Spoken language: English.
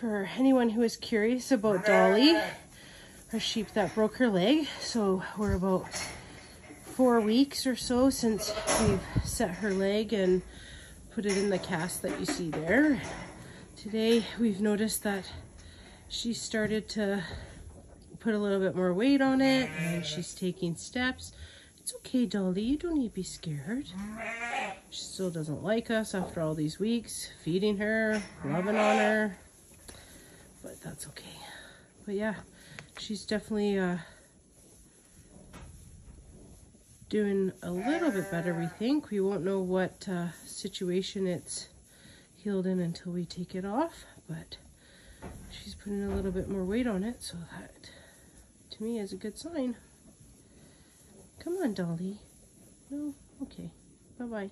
for anyone who is curious about Dolly, our sheep that broke her leg. So we're about four weeks or so since we've set her leg and put it in the cast that you see there. Today we've noticed that she started to put a little bit more weight on it and she's taking steps. It's okay, Dolly, you don't need to be scared. She still doesn't like us after all these weeks, feeding her, loving on her, that's okay. But yeah, she's definitely uh, doing a little bit better, we think. We won't know what uh, situation it's healed in until we take it off, but she's putting a little bit more weight on it, so that to me is a good sign. Come on, Dolly. No? Okay. Bye-bye.